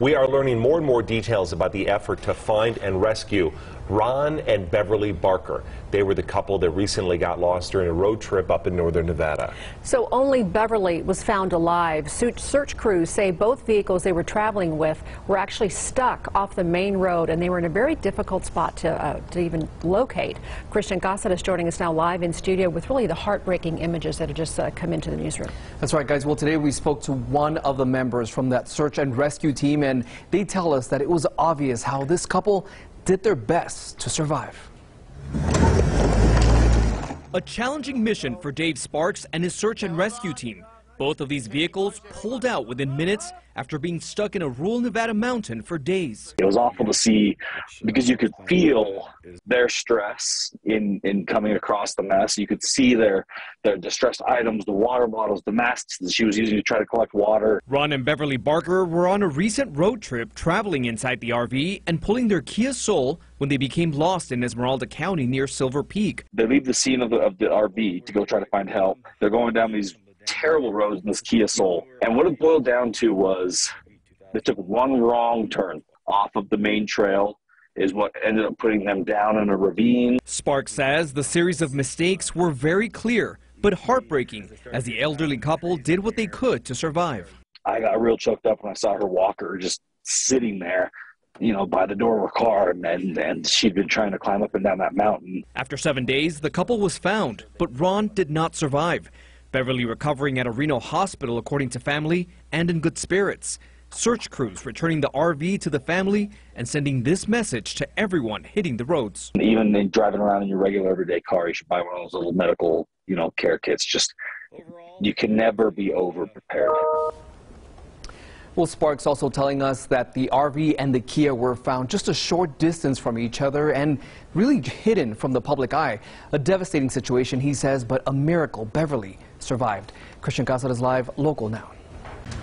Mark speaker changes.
Speaker 1: We are learning more and more details about the effort to find and rescue Ron and Beverly Barker. They were the couple that recently got lost during a road trip up in northern Nevada.
Speaker 2: So only Beverly was found alive. Search crews say both vehicles they were traveling with were actually stuck off the main road, and they were in a very difficult spot to, uh, to even locate. Christian Gossett is joining us now live in studio with really the heartbreaking images that have just uh, come into the newsroom.
Speaker 3: That's right, guys. Well, today we spoke to one of the members from that search and rescue team, and they tell us that it was obvious how this couple did their best to survive.
Speaker 4: A challenging mission for Dave Sparks and his search and rescue team. Both of these vehicles pulled out within minutes after being stuck in a rural Nevada mountain for days.
Speaker 5: It was awful to see because you could feel their stress in, in coming across the mess. You could see their, their distressed items, the water bottles, the masks that she was using to try to collect water.
Speaker 4: Ron and Beverly Barker were on a recent road trip traveling inside the RV and pulling their Kia Soul when they became lost in Esmeralda County near Silver Peak.
Speaker 5: They leave the scene of the, of the RV to go try to find help. They're going down these terrible roads in this Kia Soul. And what it boiled down to was they took one wrong turn off of the main trail is what ended up putting them down in a ravine.
Speaker 4: Sparks says the series of mistakes were very clear, but heartbreaking as the elderly couple did what they could to survive.
Speaker 5: I got real choked up when I saw her walker just sitting there you know, by the door of her car, and, and, and she'd been trying to climb up and down that mountain.
Speaker 4: After seven days, the couple was found, but Ron did not survive. Beverly recovering at a Reno hospital, according to family, and in good spirits. Search crews returning the RV to the family and sending this message to everyone hitting the roads.
Speaker 5: Even in driving around in your regular everyday car, you should buy one of those little medical, you know, care kits. Just you can never be over prepared.
Speaker 3: Well, Sparks also telling us that the RV and the Kia were found just a short distance from each other and really hidden from the public eye. A devastating situation, he says, but a miracle Beverly survived. Christian Casas is live, local now.